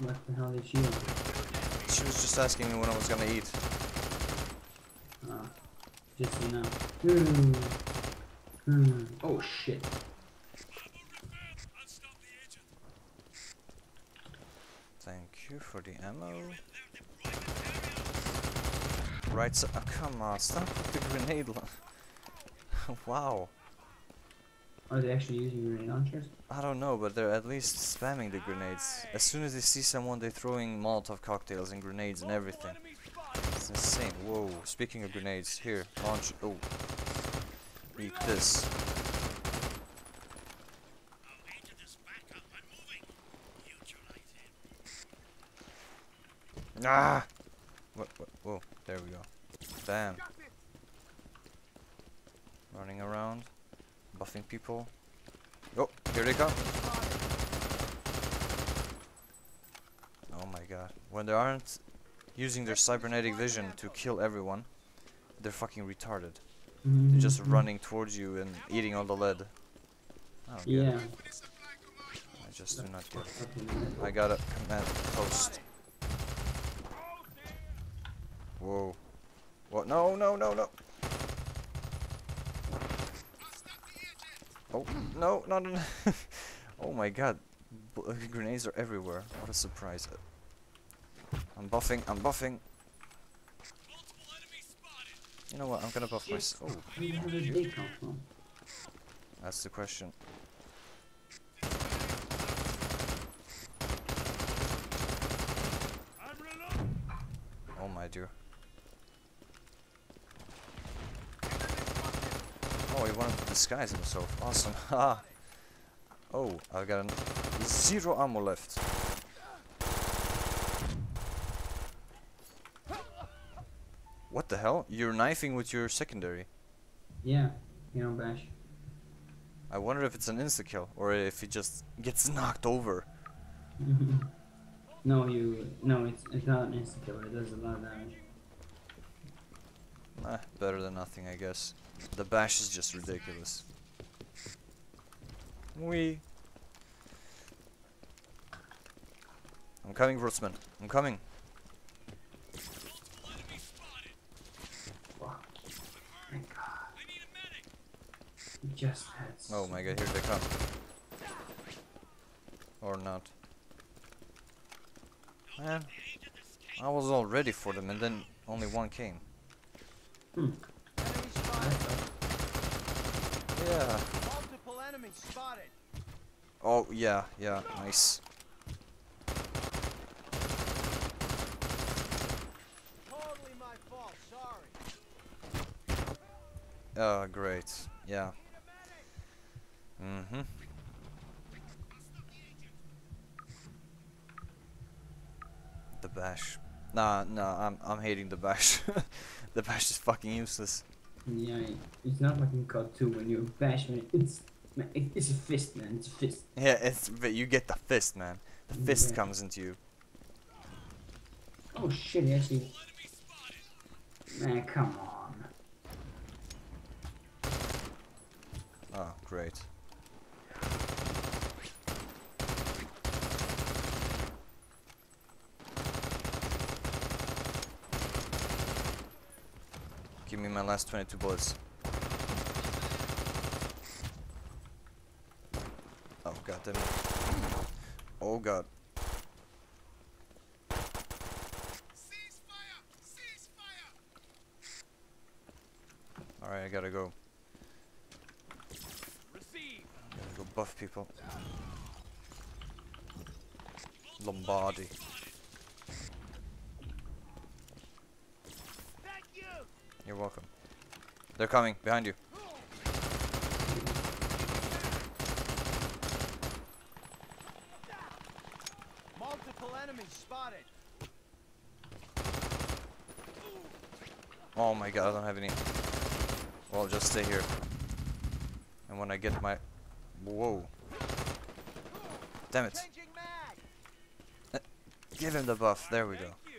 What the hell did she want? She was just asking me when I was gonna eat. Ah, just so you know. Hmm. Hmm. Oh shit. Thank you for the ammo. Right, so oh, come on, stop with the grenade. wow. Are they actually using grenade launchers? I don't know, but they're at least spamming the grenades. As soon as they see someone, they're throwing Molotov cocktails and grenades and everything. It's insane. Whoa. Speaking of grenades, here, launch. Oh. Eat this. Ah! What, what, whoa, there we go. Bam. Running around, buffing people. Oh, here they come. Oh my god. When they aren't using their cybernetic vision to kill everyone, they're fucking retarded. They're just Mhm. running towards you and eating all the lead. I Yeah. I just do not get it. I got a command post. Whoa. What? No, no, no, no. Oh, no, not an Oh my god. B uh, grenades are everywhere. What a surprise. I'm buffing, I'm buffing. You know what? I'm gonna buff myself. Oh, Where did they come from? that's the question. Oh my dear. Oh, he wanted to disguise himself. Awesome. Ha. Ah. oh, I've got an zero ammo left. What the hell? You're knifing with your secondary. Yeah, you know, Bash. I wonder if it's an insta kill or if he just gets knocked over. no, you. No, it's it's not an insta-kill, It does a lot of damage. Eh, better than nothing, I guess. The bash is just ridiculous. We. I'm coming, Wurtzman. I'm coming. Fuck. Thank God. We just. Oh my god, here they come. Or not. Man, I was all ready for them and then only one came. Hmm. Yeah. Multiple enemies spotted. Oh, yeah, yeah, nice. Totally my fault. Sorry. Oh, great. Yeah. Mm-hmm. The bash. Nah, nah, I'm I'm hating the bash. the bash is fucking useless. Yeah, it's not like in COD 2 when you bash man. It's man, it's a fist, man. It's a fist. Yeah, it's but you get the fist, man. The fist Yeah. comes into you. Oh shit! he Actually, man, come on. Oh, great. Me my last 22 bullets. Oh god damn it. Oh god. Alright, I gotta go. Gotta go buff people. Lombardi. Thank you. You're welcome. They're coming behind you. Multiple enemies spotted. Oh my god, I don't have any. Well, just stay here. And when I get my. Whoa. Damn it. Give him the buff. There we go.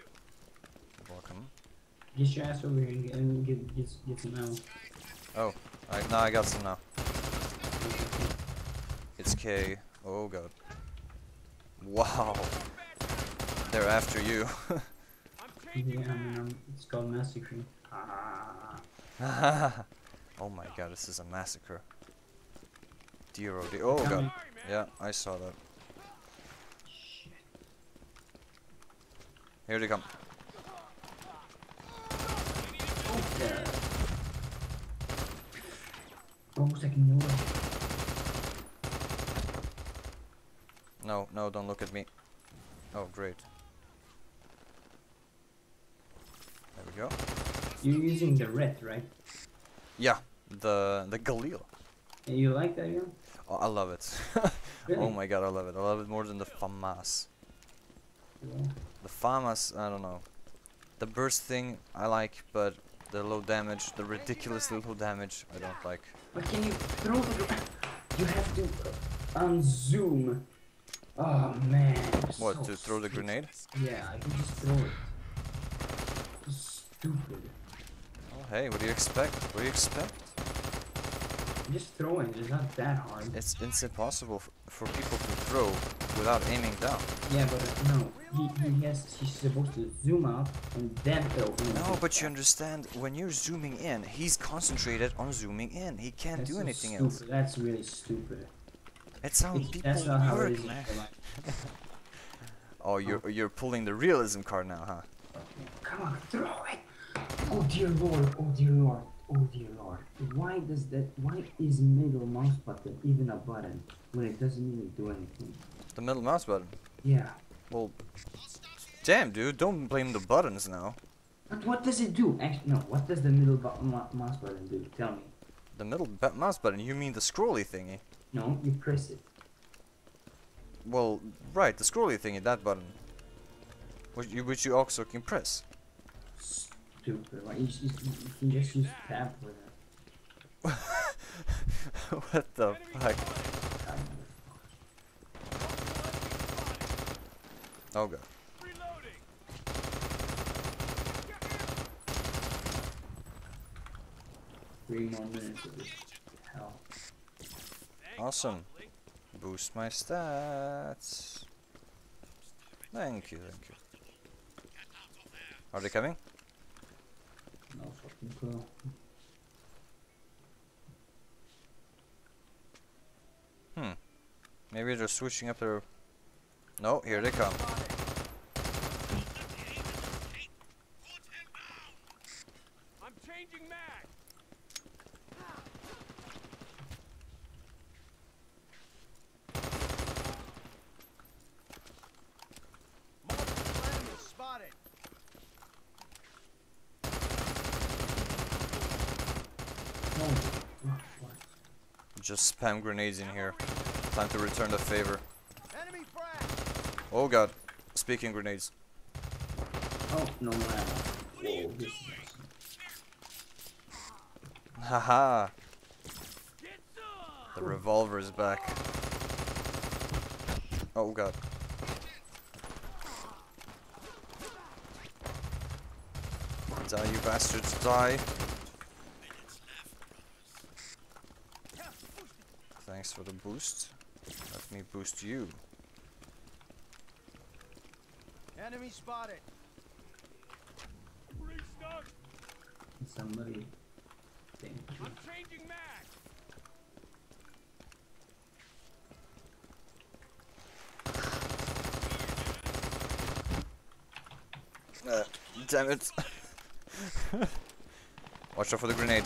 Thank you. Welcome. Get your ass over here and get, and get, get, get some ammo. Oh, I, now I got some now. It's K. Oh god. Wow. They're after you. Yeah, changing I mean, mag. it's called massacre. Ah. oh my god, this is a massacre. Dear oh dear. Oh god. Coming. Sorry, man. Yeah, I saw that. Shit. Here they come. Oh, yeah. Almost like no. No, no, don't look at me. Oh, great. There we go. You're using the red, right? Yeah, the the Galil. And you like that, yeah? Oh, I love it. Really? oh my god, I love it. I love it more than the FAMAS. Yeah. The FAMAS, I don't know. The burst thing I like, but the low damage, the ridiculously low damage, I don't like. But can you throw the... You have to unzoom. Oh, man. What, so to throw the grenade? Yeah, I can just throw it. Stupid. Oh, hey, what do you expect? What do you expect? Just throwing is not that hard. It's, it's impossible for people to throw without aiming down. Yeah, but uh, no, he, he has he's supposed to zoom out and then throw. in. No, but you understand, when you're zooming in, he's concentrated on zooming in. He can't That's do so anything stupid. else. That's really stupid. It's how It's- people that's not work, man. Oh, you're you're pulling the realism card now, huh? Come on, throw it! Oh dear lord, oh dear lord, oh dear lord. Why does that, why is middle mouse button even a button when it doesn't even do anything? The middle mouse button. Yeah. Well, damn, dude, don't blame the buttons now. But what does it do? Actually, no, what does the middle bu mo- mouse button do? Tell me. The middle mouse button. You mean the scrolly thingy? No, you press it. Well, right, the scrolly thingy, that button. Which you which you also can press. Stupid. Why you, you, you can just use tab for that. what the fuck? Oh god. Reloading. Three more minutes of this. Hell. Awesome. Boost my stats. Thank you, thank you. Are they coming? No fucking clue. Hmm. Maybe they're switching up their. No, here they come. I'm changing mag. Multiple enemies spotted. No. Oh, what? Just spam grenades in here. Time to return the favor. Enemy. Oh god. Speaking grenades. Oh, no more ammo. Whoa, this is awesome. Haha. The revolver is back. Oh god. Die, you bastards, die. Thanks for the boost. Let me boost you. Enemy spotted. Restock. Somebody. Thank you. I'm changing mag. Uh, damn it. Watch out for the grenade.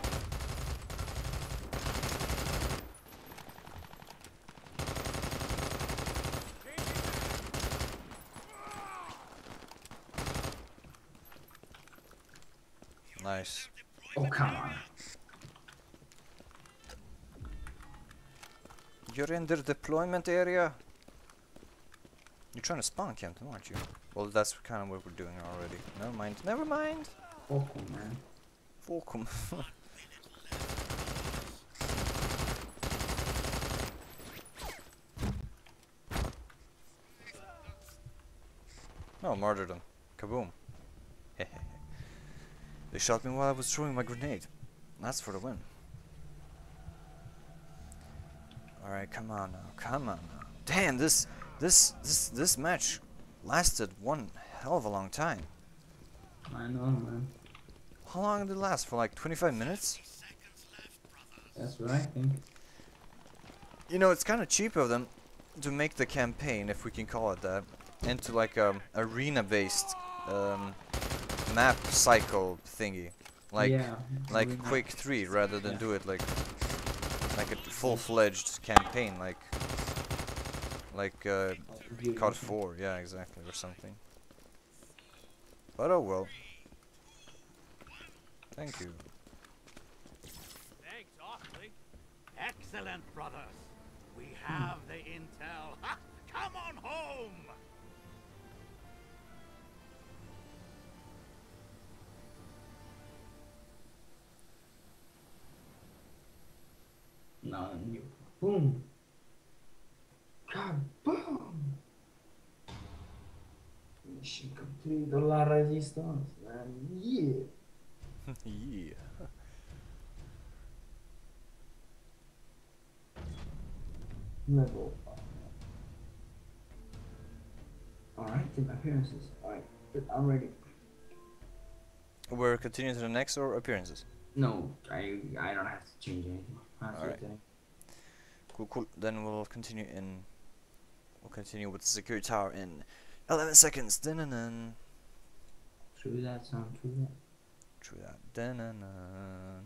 Nice. Oh, come on. You're in the deployment area? You're trying to spawn camp them, aren't you? Well, that's kind of what we're doing already. Never mind. Never mind. Oh, man. Welcome. oh, martyrdom. Kaboom. they shot me while I was throwing my grenade. That's for the win. Alright, come on now. Come on now. Damn, this this this this match lasted one hell of a long time. I know, man. How long did it last? For like 25 minutes? That's what I think. You know, it's kind of cheap of them to make the campaign, if we can call it that, into like a arena-based um, map cycle thingy, like yeah, like Quake 3, rather than Yeah. do it like like a full-fledged campaign, like like uh, COD 4, yeah, exactly, or something. But oh well. Thank you. Thanks awfully. Excellent, brothers. We have the intel. Ha! Come on home! Boom. Kaboom! Mission complete. La resistance, man. Yeah. yeah. Level. Alright, team appearances. Alright, I'm ready. We're continuing to the next or appearances. No, I I don't have to change anything. That's Alright. okay. Cool, cool. Then we'll continue in. We'll continue with the security tower in 11 seconds. Dun-dun-dun. True that, sound true that. True that. Dun-dun-dun.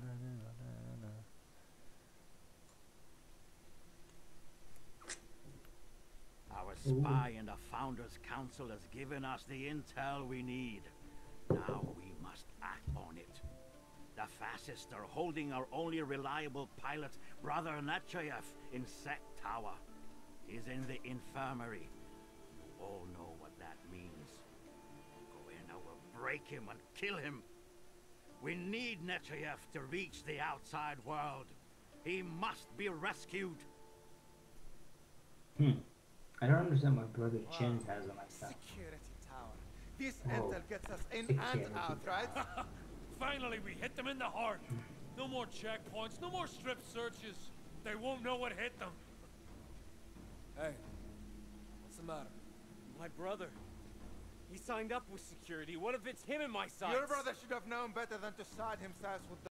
Our Ooh. spy in the Founders Council has given us the intel we need. Now The are holding our only reliable pilot, Brother Nechayev, in Sec Tower. He's in the infirmary. You all know what that means. Go in, I will break him and kill him. We need Nechayev to reach the outside world. He must be rescued. Hmm. I don't understand why Brother Chen has it like that. Security tower. This Whoa. intel gets us in Security and out, right? Finally, we hit them in the heart. No more checkpoints, no more strip searches. They won't know what hit them. Hey, what's the matter? My brother. He signed up with security. What if it's him and my sights? Your brother should have known better than to side himself with